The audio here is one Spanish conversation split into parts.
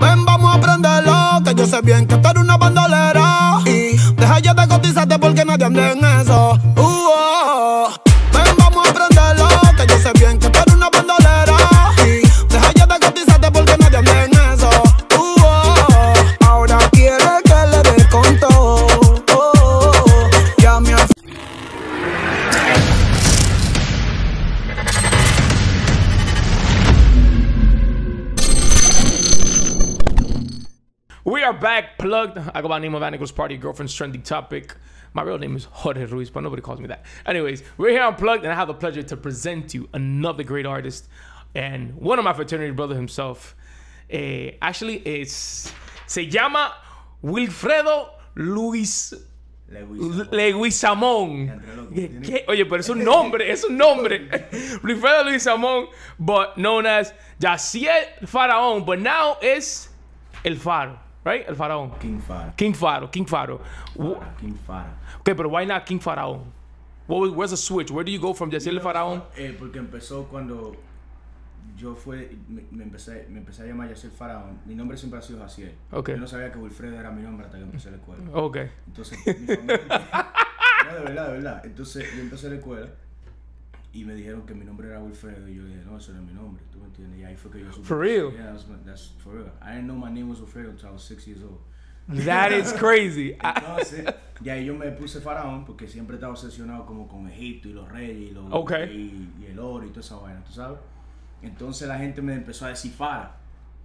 Ven, vamos a prenderlo, que yo sé bien que tú eres una bandolera. Y deja ya de cotizarte porque nadie anda en eso. Uh, oh. I go by the name of Annickles Party, girlfriend's trending topic. My real name is Jorge Ruiz, but nobody calls me that. Anyways, we're here unplugged, and I have the pleasure to present you another great artist and one of my fraternity brother himself. Eh, actually, it's se llama Wilfredo Luis Leguizamón. Oye, pero es un nombre, es un nombre. Wilfredo Leguizamón, but known as Yaciel Faraón, but now it's El Faro, right? El Faraón. King Fara. King Faro, King Faro. Wh- King Fara. Okay, but why not King Faraón? What was, where's the switch? Where do you go from Yaciel Faraón? Eh, porque empezó cuando yo fue, me, me empecé, me empecé a llamar Yacel Faraón. Mi nombre siempre ha sido Jaciel. Ok. Yo no sabía que Wilfredo era mi nombre hasta que empecé la escuela. Okay. Entonces, mi familia... no, de verdad, de verdad. Entonces, yo empecé la escuela y me dijeron que mi nombre era Wilfredo. Y yo dije, no, ese no es mi nombre. ¿Tú me entiendes? Y ahí fue que yo supe. For real? Yeah, that's, my- that's for real. I didn't know my name was Wilfredo until I was six years old. That is crazy. Entonces, de ahí yo me puse faraón porque siempre estaba obsesionado como con Egipto y los reyes y, los, y, y el oro y toda esa vaina, ¿tú sabes? Entonces la gente me empezó a decir fara.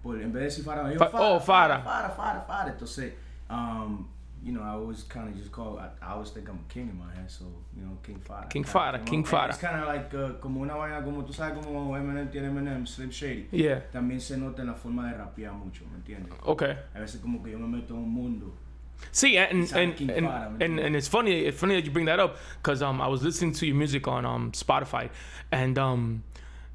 Por, en vez de decir faraón, yo Fa- fara, oh, fara. Fara, fara, fara. Entonces, um, you know, I always kind of just call, I, I always think I'm a king in my head, so, you know, King Fara. King came King up. Fara. It's kind of like uh, como una vaina, como tú sabes, como Eminem tiene Eminem, Slim Shady. Yeah. También se nota en la forma de rapear mucho, ¿me entiendes? Okay. A veces como que yo me meto en un mundo. See, and It's and and, Fara, and, and it's funny. It's funny that you bring that up because um I was listening to your music on um Spotify, and um,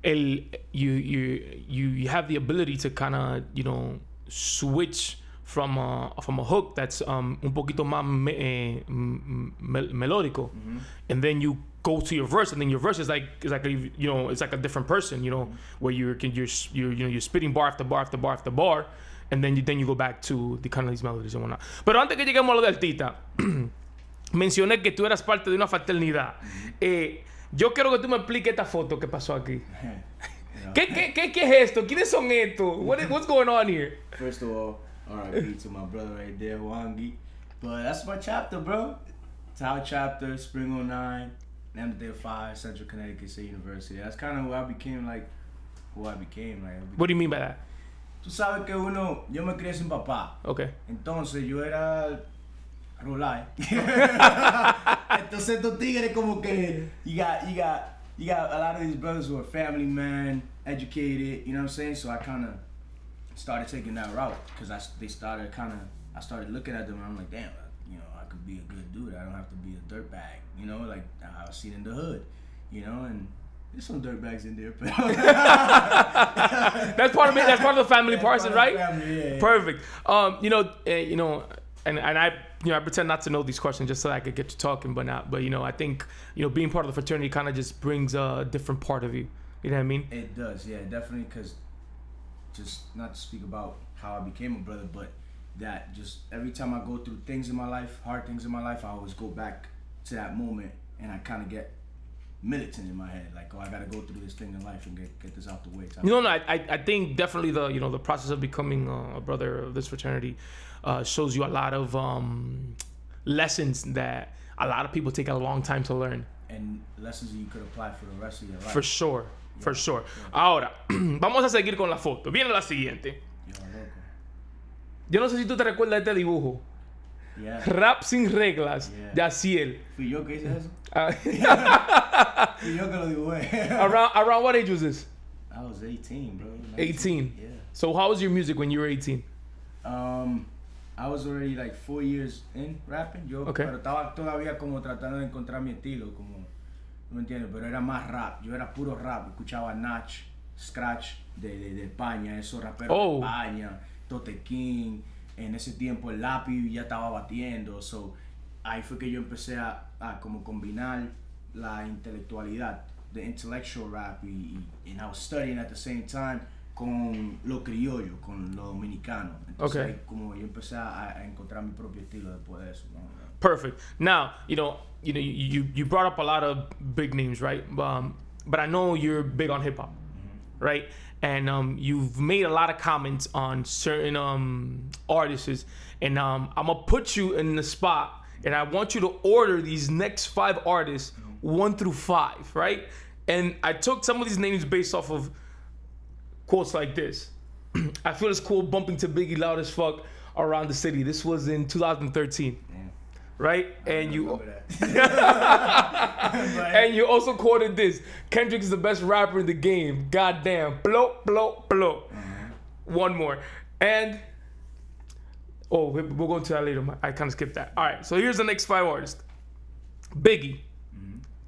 el you you you you have the ability to kind of you know switch from a from a hook that's um un poquito más me, eh, m- mel- melódico, and then you go to your verse, and then your verse is like is like a, you know it's like a different person, you know, where you're can you're you're you know you're spitting bar after bar after bar after bar, and then you then you go back to the kind of these melodies and whatnot. Pero antes que lleguemos a lo de artista, mencioné que tú eras parte de una fraternidad. Eh, yo quiero que tú me expliques esta foto que pasó aquí. ¿Qué, qué, qué, qué es esto? ¿Quiénes son estos? What is- what's going on here? First of all, R.I.P. to my brother right there, Wangi. But that's my chapter, bro. Tao chapter, Spring 09, Amsterdam 5, Central Connecticut State University. That's kind of who I became, like, who I became. Like, What do you mean by that? Tú sabes que uno, yo me crié sin papá. Okay. Entonces yo era Rolai. Entonces estos tigres como que you got you got you got a lot of these brothers who are family men, educated, you know what I'm saying? So I kind of started taking that route because I they started kind of I started looking at them and I'm like, damn, you know, I could be a good dude. I don't have to be a dirtbag, you know, like I was seen in the hood, you know, and there's some dirtbags in there, but That's part of it. That's part of the family parson, right? family, yeah, yeah. Perfect. Um, you know, uh, you know, and and I, you know, I pretend not to know these questions just so I could get to talking, but not. But you know, I think you know, being part of the fraternity kind of just brings a different part of you. You know what I mean? It does, yeah, definitely. Because just not to speak about how I became a brother, but that just every time I go through things in my life, hard things in my life, I always go back to that moment and I kind of get militant in my head, like, oh, I gotta go through this thing in life and get get this out the way. type You know, no, I, I I think definitely the you know the process of becoming uh, a brother of this fraternity uh, shows you a lot of um, lessons that a lot of people take a long time to learn. and lessons that you could apply for the rest of your life. For sure, for sure. Ahora, vamos a seguir con la foto. Viene la siguiente. Yo, no sé si tú te recuerdas de este dibujo. Yeah. Rap sin reglas, Yeah. Yaciel. Fui yo que hice eso. Uh, Fui yo que lo dibujé. around around what age was this? I was 18, bro. 18. Yeah. So how was your music when you were 18? Um, I was already like four years in rapping. Yo, Okay. pero estaba todavía como tratando de encontrar mi estilo, como, ¿tú me entiendes? Pero era más rap. Yo era puro rap. Escuchaba Nach, Scratch de, de, de España, esos raperos Oh. de España, Tote King. En ese tiempo el lápiz ya estaba batiendo. So, ahí fue que yo empecé a, a como combinar la intelectualidad, the intellectual rap, y, y and I was studying at the same time con lo criollo, con lo dominicano. Entonces, Okay. ahí como yo empecé a, a encontrar mi propio estilo después de eso. ¿no? Perfect. Now, you know, you know, you you, brought up a lot of big names, right? Um, but I know you're big on hip hop, right? And um, you've made a lot of comments on certain um artists, and um, I'm gonna put you in the spot, and I want you to order these next five artists, one through five, right? And I took some of these names based off of quotes like this. I feel it's cool bumping to Biggie loud as fuck around the city. This was in 2013 Damn. Right? And you and you also quoted this: Kendrick is the best rapper in the game. Goddamn, blow, blow, blow. One more, and oh, we- we'll go into that later. I kind of skipped that. All right, so here's the next five artists: Biggie,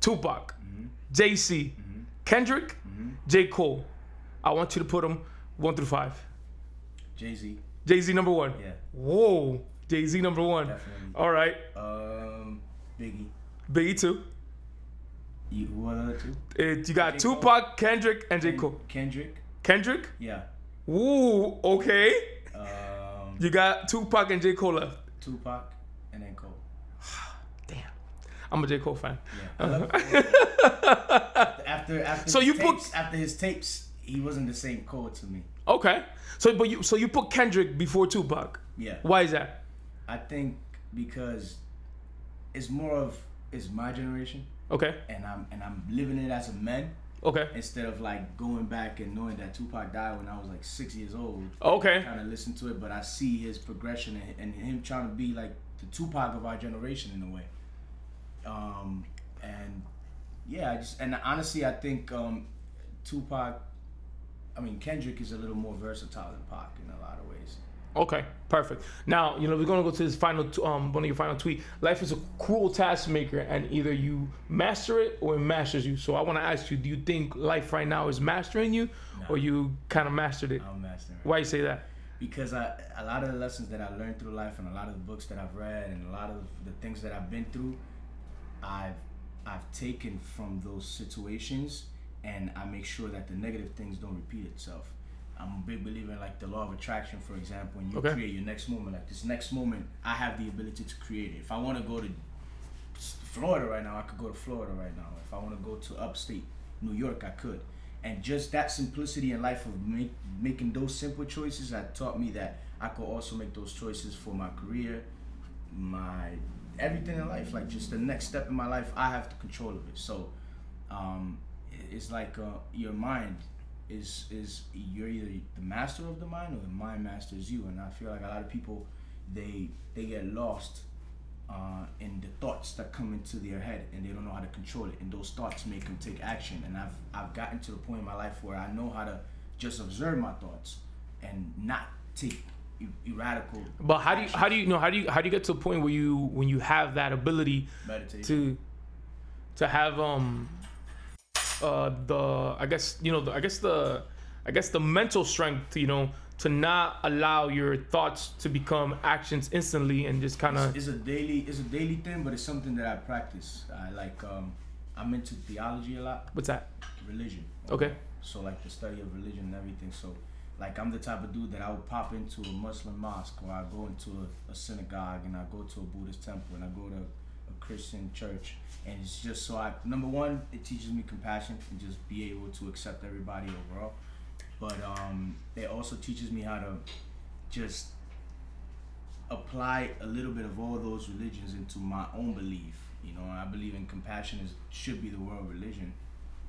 Tupac, Jay-Z, Kendrick, J. Cole. I want you to put them one through five. Jay Z. Jay Z number one. Yeah. Whoa, Jay Z number one. Definitely. All right, Um, Biggie. Biggie two. You, who are the other two? It, you got J. Cole. Tupac, Kendrick, and J. Cole. Kendrick. Kendrick? Yeah. Ooh, okay. Um, You got Tupac and J. Cole left. Tupac, and then Cole. Damn. I'm a J. Cole fan. Yeah. Love- after after So his you put- tapes, after his tapes, he wasn't the same Cole to me. Okay. So but you so you put Kendrick before Tupac. Yeah. Why is that? I think because it's more of it's my generation, Okay. and I'm and I'm living it as a man Okay. instead of like going back and knowing that Tupac died when I was like six years old. Okay. Kind of listen to it, but I see his progression and, and him trying to be like the Tupac of our generation in a way. Um, and yeah, I just and honestly, I think um, Tupac. I mean, Kendrick is a little more versatile than Pac in a lot of ways. Okay. Perfect. Now, you know, we're gonna go to this final t- um one of your final tweet. Life is a cruel taskmaker and either you master it or it masters you. So I wanna ask you, do you think life right now is mastering you or you kinda mastered it? I'm mastering. Why you say that? because I a lot of the lessons that I learned through life and a lot of the books that I've read and a lot of the things that I've been through, I've I've taken from those situations and I make sure that the negative things don't repeat itself. I'm a big believer in like the law of attraction, for example, and you Okay. create your next moment. Like this next moment, I have the ability to create it. If I want to go to Florida right now, I could go to Florida right now. If I want to go to upstate New York, I could. And just that simplicity in life of make, making those simple choices that taught me that I could also make those choices for my career, my everything in life. Like just the next step in my life, I have the control of it. So um, it's like uh, your mind is is you're either the master of the mind or the mind masters you. And I feel like a lot of people they they get lost uh, in the thoughts that come into their head and they don't know how to control it. And those thoughts make them take action. And I've I've gotten to the point in my life where I know how to just observe my thoughts and not take erradical But how do you how do you know how do you how do you get to a point where you when you have that ability meditation. to to have um uh the I guess you know the, I guess the I guess the mental strength you know to not allow your thoughts to become actions instantly and just kind of it's a daily it's a daily thing but it's something that I practice. I like um I'm into theology a lot. What's that? Religion. Okay. so like the study of religion and everything. So like I'm the type of dude that I would pop into a Muslim mosque or I go into a, a synagogue and I go to a Buddhist temple and I go to Christian church and it's just so I number one it teaches me compassion and just be able to accept everybody overall but um it also teaches me how to just apply a little bit of all those religions into my own belief. You know, I believe in compassion is should be the world religion.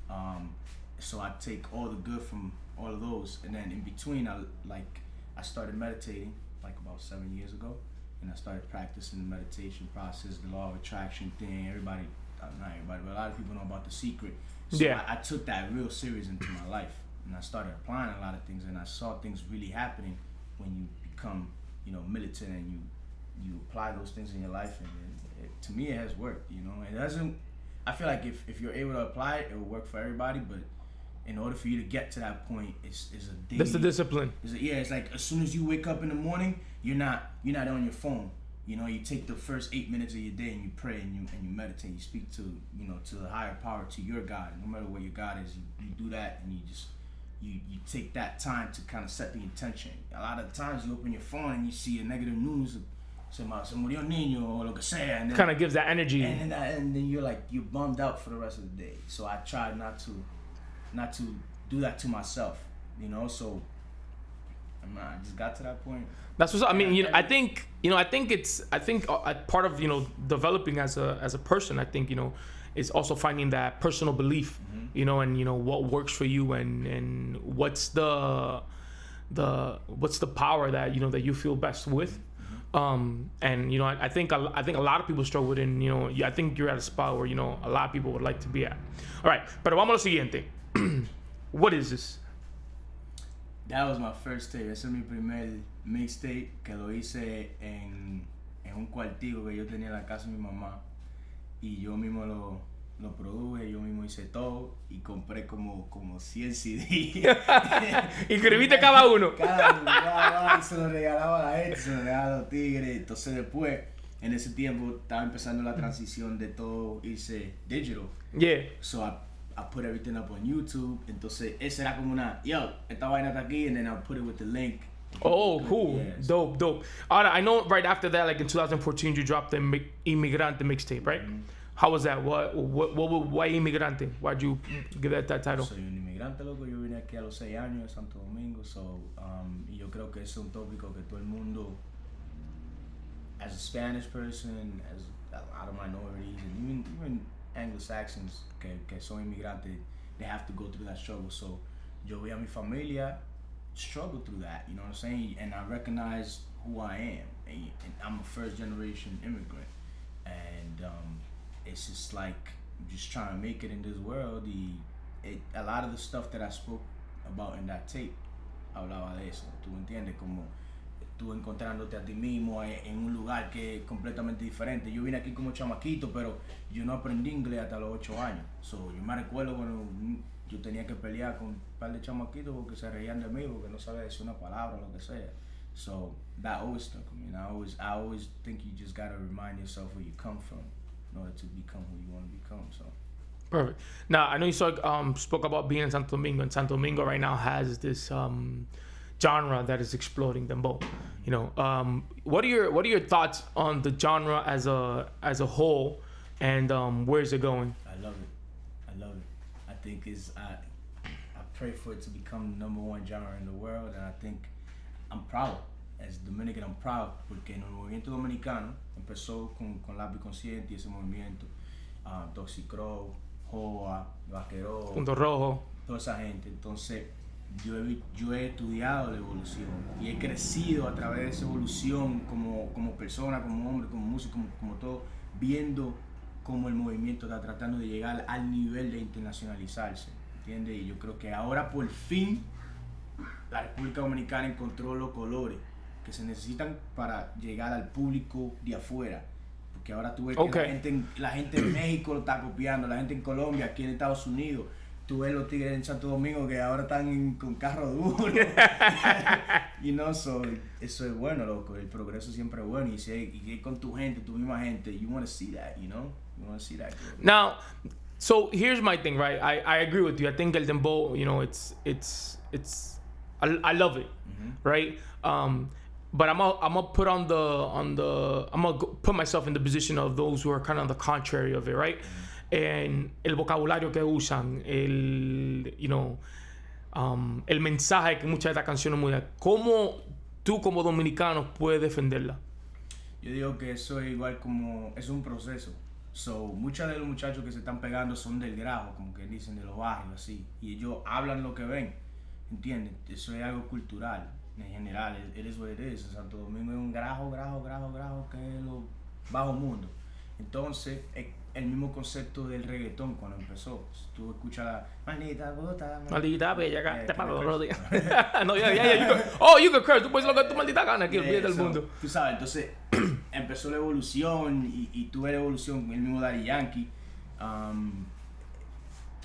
Um, so I take all the good from all of those, and then in between, I like I started meditating like about seven years ago, and I started practicing the meditation process, the law of attraction thing. Everybody, uh, not everybody, but a lot of people know about the secret. So Yeah. I, I took that real serious into my life, and I started applying a lot of things, and I saw things really happening when you become, you know, militant and you you apply those things in your life, and it, it, to me, it has worked. You know, it doesn't. I feel like if, if you're able to apply it, it will work for everybody. But in order for you to get to that point, it's, it's a daily. that's the discipline It's a, yeah, it's like as soon as you wake up in the morning, you're not you're not on your phone. You know, you take the first eight minutes of your day and you pray and you and you meditate. You speak to you know to the higher power, to your God. No matter what your God is, you, you do that and you just you you take that time to kind of set the intention. A lot of times you open your phone and you see a negative news, ma- uh, se murió niño or lo que sea, and then, Kind of gives that energy. and then and then you're like you're bummed out for the rest of the day. So I try not to not to do that to myself, you know. So I just got to that point. That's what's. I mean, you know, I think you know, I think it's. I think uh, uh, part of you know developing as a as a person. I think you know, is also finding that personal belief. You know, and you know what works for you, and and what's the the what's the power that you know that you feel best with. Um, and you know, I, I think a, I think a lot of people struggle with, it, and you know, I think you're at a spot where you know a lot of people would like to be at. All right, pero vamos a lo siguiente. what is this? That was my first tape. Ese es mi primer mixtape que lo hice en, en un cuartico que yo tenía en la casa de mi mamá. Y yo mismo lo, lo produje, yo mismo hice todo y compré como, como 100 CD. Inscribiste cada uno. cada uno, cada uno, se lo regalaba a la gente, se lo regalaba a los tigres. Entonces después, en ese tiempo, estaba empezando la transición de todo irse digital. Yeah. So I, I put everything up on YouTube. Entonces, ese era como una, yo, esta vaina está aquí, and then I'll put it with the link. Oh, cool. Yeah, Dope, dope. Ahora, I know right after that, like in 2014, you dropped the Mi- Inmigrante mixtape, right? Mm-hmm. How was that? What, what, what, what- why Inmigrante? Why'd you give that that title? Soy un inmigrante, loco. Yo vine aquí a los 6 años de Santo Domingo. So, um, yo creo que es un tópico que todo el mundo, as a Spanish person, as a lot of minorities, and even, even Anglo-Saxons que, que son inmigrantes, they have to go through that struggle. So, yo vi a mi familia struggle through that, you know what I'm saying? And I recognize who I am. And, and I'm a first generation immigrant. And um, it's just like just trying to make it in this world. Y it, a lot of the stuff that I spoke about in that tape hablaba de eso. Tú entiendes como tú encontrándote a ti mismo en, en un lugar que es completamente diferente. Yo vine aquí como chamaquito, pero yo no aprendí inglés hasta los 8 años. So, yo me recuerdo cuando yo tenía que pelear con un par de chamaquitos porque se reían de mí porque no sabía decir una palabra o lo que sea. So that always stuck with me. And I always, I always think you just gotta remind yourself where you come from in order to become who you want to become. So. Perfect. Now, I know you spoke, um, spoke about being in Santo Domingo, and Santo Domingo right now has this um, genre that is exploding them both. You know, um, what are your what are your thoughts on the genre as a as a whole, and um, where's it going? I love it. I love it. I think it's I I pray for it to become the number one genre in the world, and I think I'm proud. As Dominican, I'm proud porque en el movimiento dominicano empezó con, con Lápiz Consciente y ese movimiento, uh, Toxicrow, Joa, Vaquero, Punto Rojo. toda esa gente. Entonces, yo he, yo he estudiado la evolución y he crecido a través de esa evolución como, como persona, como hombre, como músico, como, como todo, viendo cómo el movimiento está tratando de llegar al nivel de internacionalizarse. ¿Entiendes? Y yo creo que ahora por fin la República Dominicana encontró los colores que se necesitan para llegar al público de afuera. Porque ahora tú ves que la, gente en, la gente en México lo está copiando, la gente en Colombia, aquí en Estados Unidos. Tú ves los tigres en Santo Domingo que ahora están con carro duro. y no, so, eso es bueno, loco. El progreso siempre es bueno. Y si y con tu gente, tu misma gente, you want to see that, you know? You want to see that. growth. Now, so here's my thing, right? I, I agree with you. I think El Dembow, you know, it's it's it's I, I love it, right? Um, but I'm gonna I'm gonna put on the on the I'm gonna put myself in the position of those who are kind of the contrary of it, right? And el vocabulario que usan, el you know, um, el mensaje que muchas de estas canciones muy ¿Cómo tú como dominicano puedes defenderla? Yo digo que eso es igual como, es un proceso. So, muchos de los muchachos que se están pegando son del grajo, como que dicen, de los barrios, así. Y ellos hablan lo que ven, ¿entiendes? Eso es algo cultural, en general. What it is. Santo Domingo es un grajo, grajo, grajo, grajo, que es lo bajo mundo. Entonces, es el mismo concepto del reggaetón cuando empezó. Si tú escuchas la maldita puta, Maldita bella, Eh, te paro que los días. no, ya, ya, ya. Oh, you can curse. Tú puedes lo que tu maldita gana aquí, Yeah, olvídate del mundo. Tú sabes, entonces empezó la evolución y, y tuve la evolución, el mismo Daddy Yankee. um,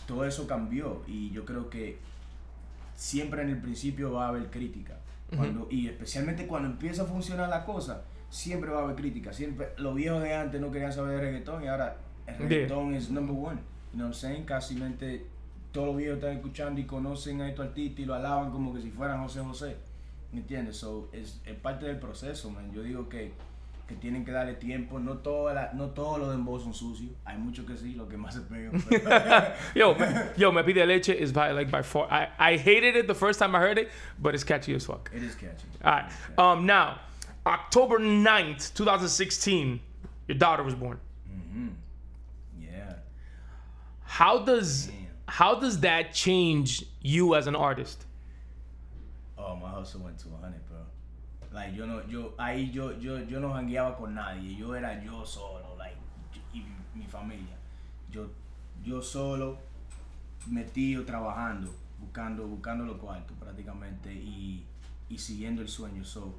todo eso cambió y yo creo que siempre en el principio va a haber crítica. Cuando, Y especialmente cuando empieza a funcionar la cosa, siempre va a haber crítica. Siempre, los viejos de antes no querían saber de reggaetón y ahora el Yeah. reggaetón es number one. You know what I'm saying? Casi mente todos los viejos están escuchando y conocen a estos artistas y lo alaban como que si fueran José José. ¿Me entiendes? So, es, es parte del proceso, man. Yo digo que, que tienen que darle tiempo. No, toda la, no todos los dembos son sucios. Hay muchos que sí, los que más se pegan. Yo, me, yo, me pide leche is by like by far. I, I hated it the first time I heard it, but it's catchy as fuck. It is catchy. All right. Um, now, October 9th, 2016, your daughter was born. Yeah. How does Damn. how does that change you as an artist? Oh, my hustle went to 100, bro. Like, yo no, yo, ahí yo, yo, yo no jangueaba con nadie. Yo era yo solo, like, y mi, mi familia. Yo, yo solo, metido, trabajando, buscando, buscando los cuartos prácticamente y, y siguiendo el sueño. So,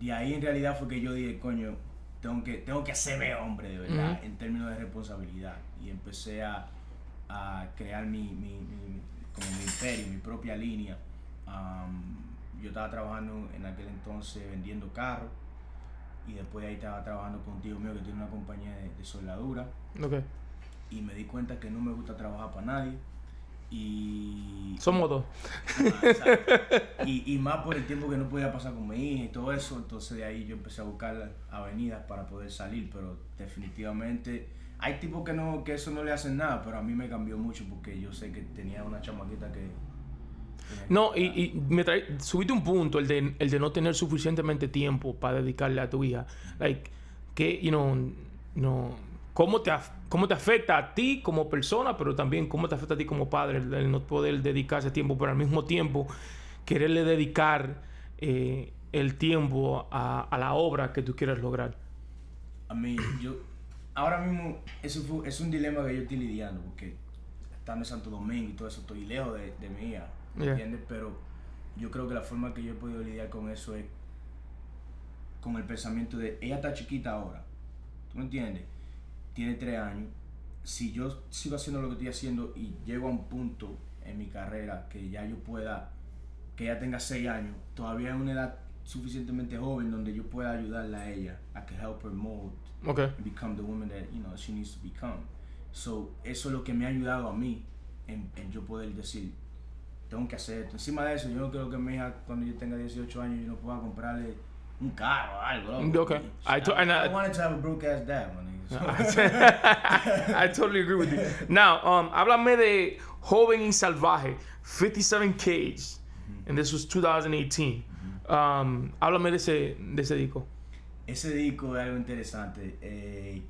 de ahí en realidad fue que yo dije, coño, tengo que, tengo que hacerme hombre de verdad, en términos de responsabilidad. Y empecé a, a crear mi, mi, mi- como mi imperio, mi propia línea. Am, yo estaba trabajando en aquel entonces vendiendo carros y después de ahí estaba trabajando con un tío mío que tiene una compañía de, de soldadura Okay. y me di cuenta que no me gusta trabajar para nadie y Somos dos. Ah, y más por el tiempo que no podía pasar con mi hija y todo eso, entonces de ahí yo empecé a buscar avenidas para poder salir, pero definitivamente hay tipos que no que eso no le hacen nada, pero a mí me cambió mucho porque yo sé que tenía una chamaquita que... No, y, y me trae, subiste un punto, el de, el de no tener suficientemente tiempo para dedicarle a tu hija. Like, que, you know, no, ¿cómo te, ¿cómo te afecta a ti como persona, pero también cómo te afecta a ti como padre el, el no poder dedicarse tiempo, pero al mismo tiempo quererle dedicar eh, el tiempo a, a la obra que tú quieres lograr? A mí, yo, ahora mismo, eso fue, es un dilema que yo estoy lidiando, porque estando en Santo Domingo y todo eso, estoy lejos de, de mi hija, ¿me Yeah. entiendes? Pero yo creo que la forma que yo he podido lidiar con eso es con el pensamiento de, ella está chiquita ahora, ¿tú me entiendes? Tiene tres años, si yo sigo haciendo lo que estoy haciendo y llego a un punto en mi carrera que ya yo pueda, que ella tenga seis años, todavía es una edad suficientemente joven donde yo pueda ayudarla a ella, a que help her mold Ok. and become the woman that you know she needs to become. So eso es lo que me ha ayudado a mí en, en yo poder decir tengo que hacer esto. Encima de eso, yo no quiero que mi hija cuando yo tenga 18 años yo no pueda comprarle un carro o algo. Okay. I I, to- I- I wanted to have a broke ass dad, nigga. So- I totally agree with you. Now, um, háblame de Joven y Salvaje, 57 Cage, and this was 2018. Um, háblame de ese, de ese disco. Ese disco es algo interesante. Eh,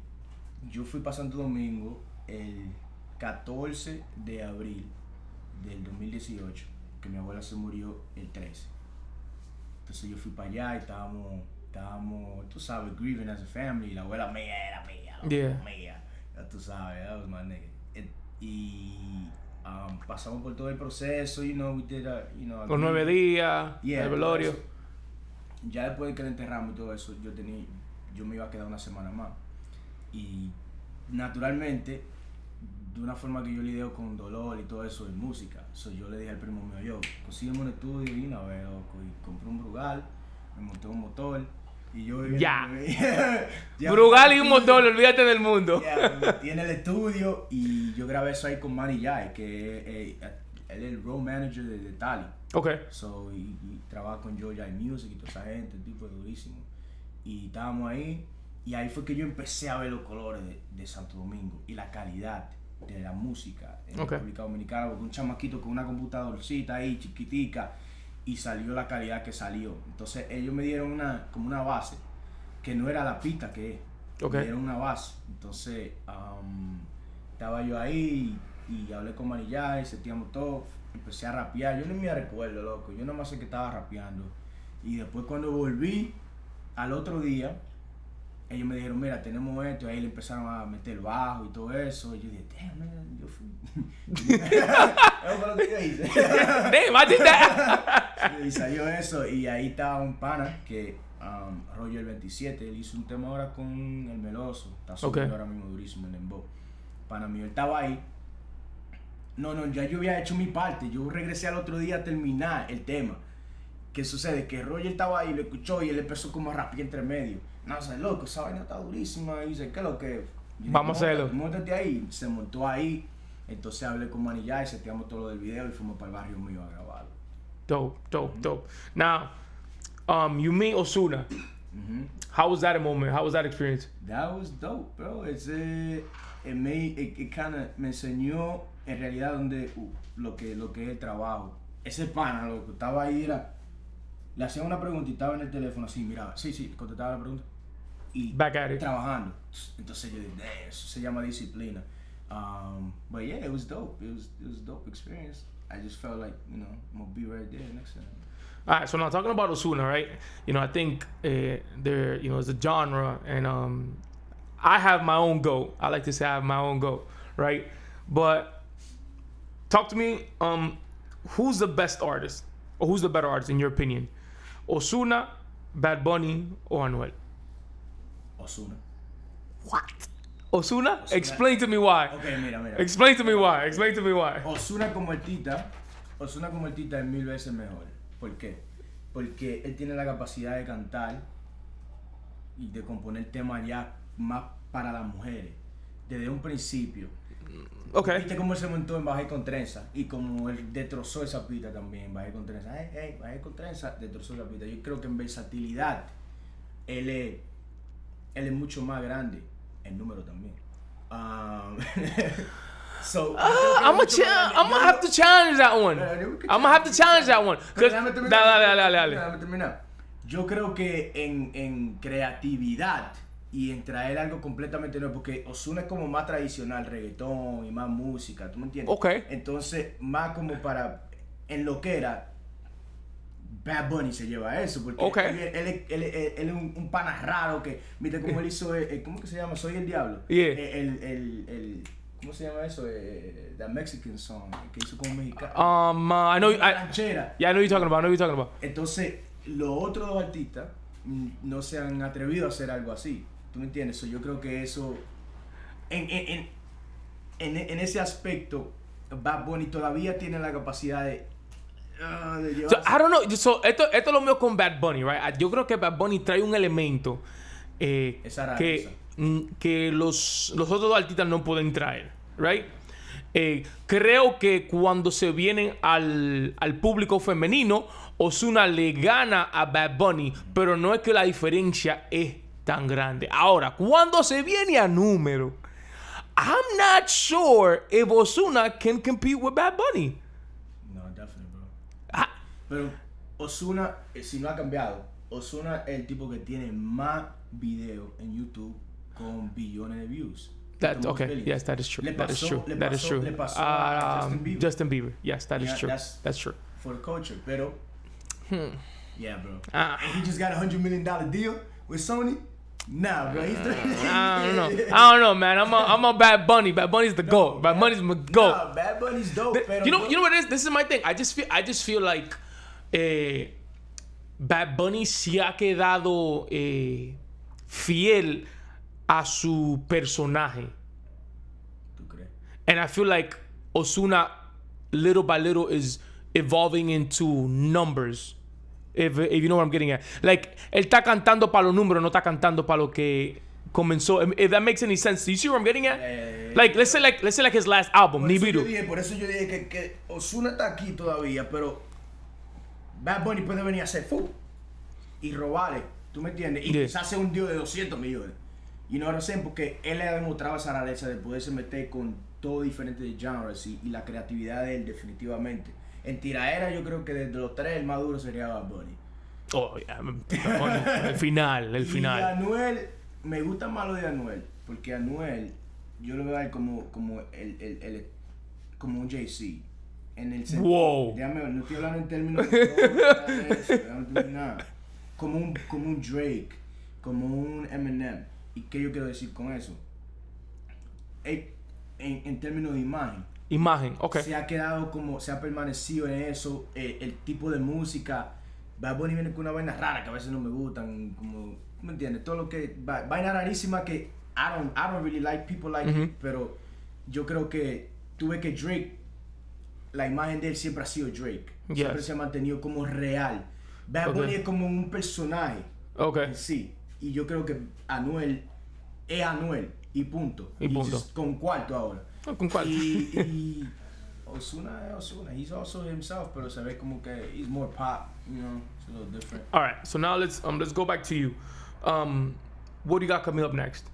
yo fui para Santo Domingo el 14 de abril del 2018, que mi abuela se murió el 13. Entonces yo fui para allá y estábamos, estábamos, tú sabes, grieving as a family. La abuela mía era mía, la Yeah. mía. Ya tú sabes, that was my nigga. It- y um, pasamos por todo el proceso, you know, we did a, you know, a Los grieving. nueve días, Yeah, el velorio. Ya después de que la enterramos y todo eso, yo tenía, yo me iba a quedar una semana más. Y naturalmente, de una forma que yo lidio con dolor y todo eso en música, so, yo le dije al primo mío, yo, consígueme un estudio y una vez, loco, y compré un Brugal, me monté un motor, y yo Ya. Ya, Brugal y un motor, olvídate del mundo. en el estudio y yo grabé eso ahí con Manny Jai, que eh, él es el road manager de, de Tali. Ok. So, y, y trabaja con Georgia Music y toda esa gente, el tipo es durísimo. Y estábamos ahí, y ahí fue que yo empecé a ver los colores de, de Santo Domingo y la calidad de la música en Ok. República Dominicana, porque un chamaquito con una computadorcita ahí, chiquitica, y salió la calidad que salió. Entonces ellos me dieron una, como una base, que no era la pista que es, me dieron una base. Entonces, um, estaba yo ahí y, y hablé con Marillá y sentíamos todo. Empecé a rapear. Yo ni me recuerdo, loco. Yo nada más sé que estaba rapeando. Y después cuando volví al otro día, ellos me dijeron, mira, tenemos esto. Y ahí le empezaron a meter bajo y todo eso. Y yo dije, damn, man, yo fui. Eso fue lo que yo hice. Damn, I did that. y salió eso. Y ahí estaba un pana que, um, Roger 27, él hizo un tema ahora con el Meloso. Está subiendo ahora mismo durísimo en Dembow. Pana mío, él estaba ahí. No, no, ya yo había hecho mi parte. Yo regresé al otro día a terminar el tema. ¿Qué sucede? Que Roger estaba ahí, lo escuchó y él empezó como a rapear entre medio. No, o sea, loco, esa vaina está durísima. Y dice, ¿qué es lo que? es?" Y yo, Vamos a "Monta- hacerlo". Móntate ahí. Se montó ahí. Entonces hablé con Manny ya y seteamos todo lo del video y fuimos para el barrio mío a grabarlo. Dope, dope, dope. Now, um, you meet Osuna. How was that a moment? How was that experience? That was dope, bro. It's eh, it made it, it kinda me enseñó en realidad donde uh, lo que lo que es el trabajo. Ese pana, lo que estaba ahí era le hacía una pregunta y estaba en el teléfono así, miraba, sí, sí, contestaba la pregunta y Back at it. trabajando. Entonces yo dije, "Damn, eso se llama disciplina. Um, but yeah, it was dope. It was it was a dope experience. I just felt like, you know, I'm gonna be right there next time. All right, so now talking about Osuna, right? You know, I think uh, there, you know, it's a genre, and um, I have my own goat. I like to say I have my own goat, right? But talk to me. Um, who's the best artist, or who's the better artist in your opinion? Osuna, Bad Bunny, or Anuel? Osuna. What? Osuna? Explain to me why. Okay, mira, mira. Explain to me why. Explain to me why. Osuna como artista, Osuna como artista es mil veces mejor. ¿Por qué? Porque él tiene la capacidad de cantar y de componer temas ya más para las mujeres. Desde un principio. Okay. Viste cómo él se montó en Bajé con Trenza y como él destrozó esa pista también, Bajé con Trenza. Hey, hey, Bajé con Trenza, destrozó esa pista. Yo creo que en versatilidad él es, él es mucho más grande en número también. Um, so, Uh, I'm gonna, grande. I'm gonna have to challenge that one. I'm gonna have to challenge that one. Déjame terminar. dale, dale, dale, dale. Déjame terminar. Yo creo que en, en creatividad y en traer algo completamente nuevo, porque Osuna es como más tradicional, reggaetón y más música, ¿tú me entiendes? Ok. Entonces, más como para, en lo que era, Bad Bunny se lleva eso, porque Ok. él, él- él- él- es un, un pana raro que, viste cómo él hizo, eh, eh, ¿cómo que se llama? Soy el Diablo. Yeah. Eh, El, el, el, ¿cómo se llama eso? Eh, the Mexican song, que hizo como mexicano. Um, uh, I know. I, ranchera. yeah, I know you're talking about. I know you're talking about. Entonces, los otros dos artistas mm, no se han atrevido a hacer algo así. ¿Tú me entiendes? So, yo creo que eso, en, en, en, en ese aspecto, Bad Bunny todavía tiene la capacidad de, de So. I don't know. So, esto, esto es lo mío con Bad Bunny, right? Ah, Yo creo que Bad Bunny trae un elemento eh, que, que los, los otros dos artistas no pueden traer, right? Eh, creo que cuando se vienen al, al público femenino, Osuna le gana a Bad Bunny, pero no es que la diferencia es tan grande. Ahora, cuando se viene a número, I'm not sure if Osuna can compete with Bad Bunny. Pero Osuna, eh, si no ha cambiado, Osuna es el tipo que tiene más videos en YouTube con billones de views. That okay? billions. Yes, that is true. Le that is pasó- true. le that is pasó- true. Pasó a ah, Um, Justin Bieber. Justin Bieber. Yes, that is Yeah, true. that's- That's true. for the culture, pero hmm. yeah, bro. Ah. And he just got a hundred million dollar deal with Sony. Nah, bro. He's uh, I don't know. I don't know, man. I'm a, I'm a Bad Bunny. Bad Bunny's the goat. Bad Bunny's my goat. Nah, Bad Bunny's dope, pero you know, bro- you know what it is. This is my thing. I just feel, I just feel like, eh, Bad Bunny se ha quedado eh, fiel a su personaje, ¿Tú crees? and I feel like Osuna, little by little, is evolving into numbers. If, if you know what I'm getting at. Like, él está cantando para los números, no está cantando para lo que comenzó. If that makes any sense. Do you see what I'm getting at? Yeah. Like, let's say like, let's say like his last album, Por eso, yo Nibiru. dije, por eso yo dije que, que Osuna está aquí todavía, pero Bad Bunny puede venir a hacer fu y robarle, ¿tú me entiendes? Y Yeah. quizás sea un deal de 200 millones. You know what I'm saying? Porque él le ha demostrado esa rareza de poderse meter con todo diferente de genres y, y la creatividad de él definitivamente. En tiraera yo creo que desde los tres el más duro sería Bad Bunny. Oh, yeah. El final, el Y final. Anuel, me gusta más lo de Anuel, porque Anuel, yo lo veo a él como, como, el, el, el- como un Jay-Z. En el sentido, Wow. déjame ver, no estoy hablando en términos de nada eso, terminar. Como un, como un Drake, como un Eminem. ¿Y qué yo quiero decir con eso? En, en términos de imagen, Imagen, okay. se ha quedado como, se ha permanecido en eso, eh, el tipo de música. Bad Bunny viene con una vaina rara que a veces no me gustan, como, ¿me entiendes? Todo lo que, va- vaina rarísima que I don't, I don't really like, people like it, Ujú. pero yo creo que tuve que Drake, la imagen de él siempre ha sido Drake, siempre Yes. se ha mantenido como real. Bad Ok. Bunny es como un personaje Okay. en sí, y yo creo que Anuel es Anuel, y punto. Y punto. just con cuarto ahora. Oh, ¿Con cuál? Y, y Osuna es Osuna. He's also himself, pero se ve como que he's more pop, you know, it's a little different. All right. So now let's um let's go back to you. Um, what do you got coming up next?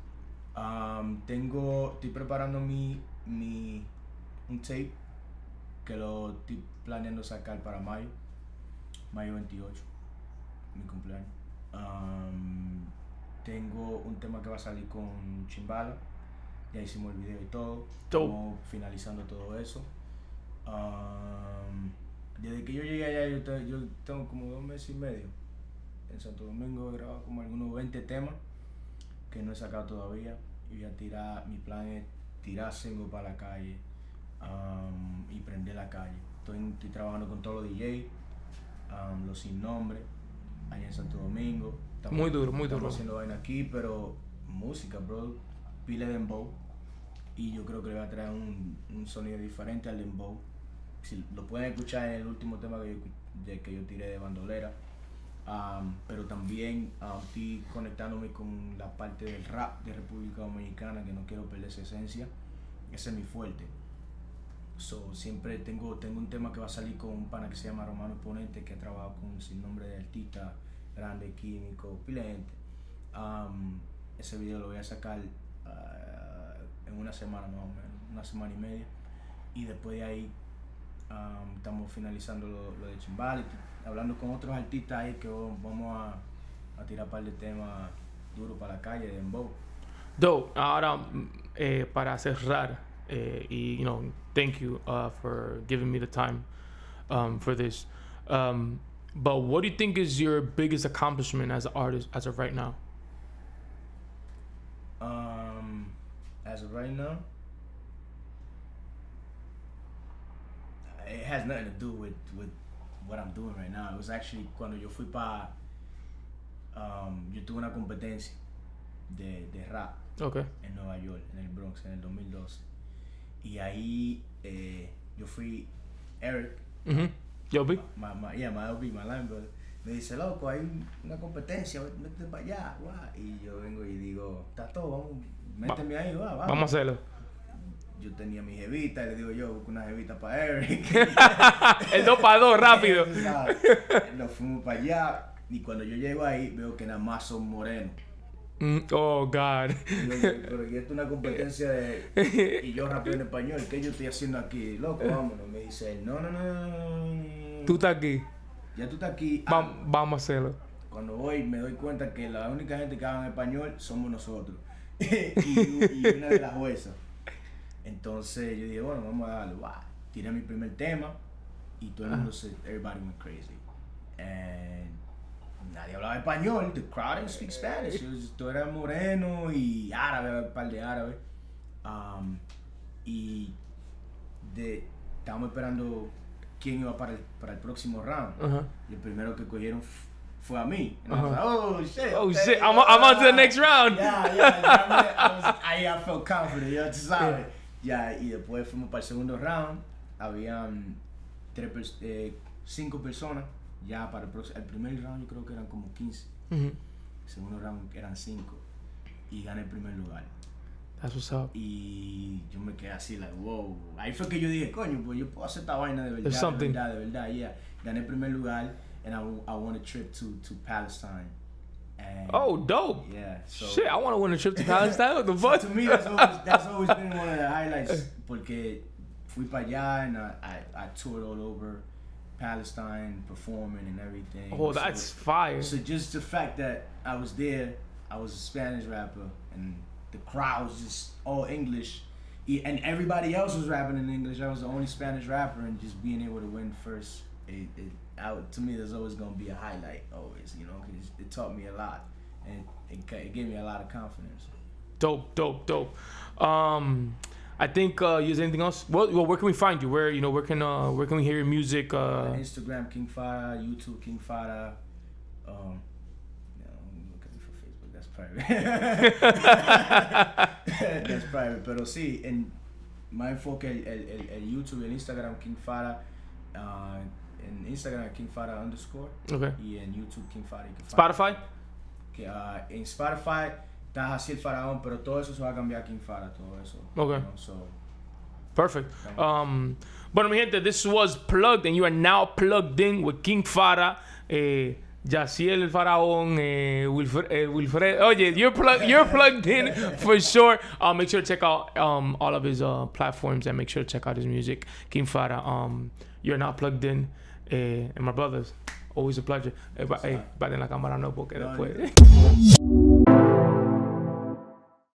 Um, tengo, estoy preparando mi, mi, un tape que lo estoy planeando sacar para mayo, mayo 28, mi cumpleaños. Um, tengo un tema que va a salir con Chimbala, ya hicimos el video y todo, estamos finalizando todo eso. Um, desde que yo llegué allá, yo, te- yo tengo como dos meses y medio en Santo Domingo, he grabado como algunos 20 temas que no he sacado todavía. Y voy a tirar, mi plan es tirar single para la calle um, y prender la calle. Estoy, estoy trabajando con todos los DJ, um, los sin nombre, allá en Santo Domingo. Estamos- Muy duro, muy estamos duro. haciendo vaina aquí, pero música, bro. Pile de dembow. Y yo creo que le va a traer un, un sonido diferente al dembow. Si lo pueden escuchar en el último tema que yo, de- que yo tiré de bandolera. Um, pero también um, estoy conectándome con la parte del rap de República Dominicana, que no quiero perder esa esencia. Ese es mi fuerte. So, siempre tengo, tengo un tema que va a salir con un pana que se llama Romano Ponente, que ha trabajado con sin nombre de artista, grande, químico, pila gente. Um, ese video lo voy a sacar ah, en una semana más o menos, una semana y media. Y después de ahí um, estamos finalizando lo, lo de Chimbal, hablando con otros artistas ahí que vamos a, a tirar un par de temas duros para la calle de Dembow. Dope. Ahora, eh, para cerrar, y, you know, thank you uh, for giving me the time um, for this. Um, but what do you think is your biggest accomplishment as an artist as of right now? Um, as of right now, it has nothing to do with, with what I'm doing right now. It was actually cuando yo fui para, um, yo tuve una competencia de, de rap Okay. en Nueva York, en el Bronx, en el 2012. Y ahí eh, yo fui, Eric. Yo, B? my, my, yeah, my LB, me dice, loco, hay una competencia, métete para allá. Y yo vengo y digo, está todo, vamos, méteme ahí, va, va. Vamos a hacerlo. Yo tenía mi jevita, y le digo yo, busco una jevita para Eric. El 2 para 2, rápido. Nos fuimos para allá, y cuando yo llego ahí, veo que nada más son morenos. Mm, oh, God. Yo, pero es una competencia de... Y yo rapeo en español, ¿qué yo estoy haciendo aquí? Loco, vámonos. Me dice él, no, no, no, no, no. Tú estás aquí. Ya tú estás aquí. Va- ah, vamos a hacerlo. Cuando voy me doy cuenta que la única gente que habla en español somos nosotros. y, y una de las juezas. Entonces yo dije, bueno, vamos a darle. Wow. Tiré mi primer tema y todo el mundo se, everybody went crazy. And nadie hablaba español. The crowd didn't speak Spanish. Was- todo era moreno y árabe, un par de árabes. Um, y de, estábamos esperando quién iba para el, para el próximo round. Ajá. Y el primero que cogieron fue a mí. And I Uh-huh. was like, oh shit. Oh, shit, I'm I'm on to the next round. Yeah, yeah. I, was, ahí I felt confident, ya tú sabes. Ya, y después fuimos para el segundo round. Habían tres, eh, cinco personas. Ya para el próximo. El primer round yo creo que eran como 15. Mhm. El segundo round eran cinco. Y gané el primer lugar. Y yo me quedé así, like, wow. Ahí fue que yo dije, coño, pues yo puedo hacer esta vaina de verdad. De verdad, de verdad, yeah. Gané el primer lugar, and I, I won a trip to, to Palestine. And Oh, dope. yeah. So, Shit, I want to win a trip to Palestine. What the so fuck? to me, that's always, that's always been one of the highlights. Porque fui para allá, and I, I, I toured all over Palestine, performing and everything. Oh, So- that's fire. so just the fact that I was there, I was a Spanish rapper, and the crowd was just all English, and everybody else was rapping in English. I was the only Spanish rapper, and just being able to win first, it, it I, to me, there's always gonna be a highlight, always, you know, because it taught me a lot, and it, it gave me a lot of confidence. Dope, dope, dope. Um, I think uh, is anything else? Well, well, where can we find you? Where you know where can uh where can we hear your music? Uh, Instagram King Fada, YouTube King Fada. Um, no, look at me for Facebook. That's private. That's private. Pero sí, en más enfoque el, el, el, YouTube, el Instagram King Fada. Uh, en Instagram King Fada underscore okay. y en YouTube King Fada. y King Fada. Spotify. Que, uh, en Spotify está así el faraón, pero todo eso se va a cambiar a King Fada, todo eso. Okay. you know, so, Perfect. Um, bueno, mi gente, this was plugged, and you are now plugged in with King Farah. Eh, Yaciel el Faraón, eh, Wilfred, eh, Wilfred. Oh yeah, you're plugged. You're plugged in for sure. Uh, make sure to check out um, all of his uh, platforms and make sure to check out his music. King Farah. Um, you're not plugged in, eh, and my brothers. Always a pleasure. Eh, ba- eh, baten la cámara no porque después.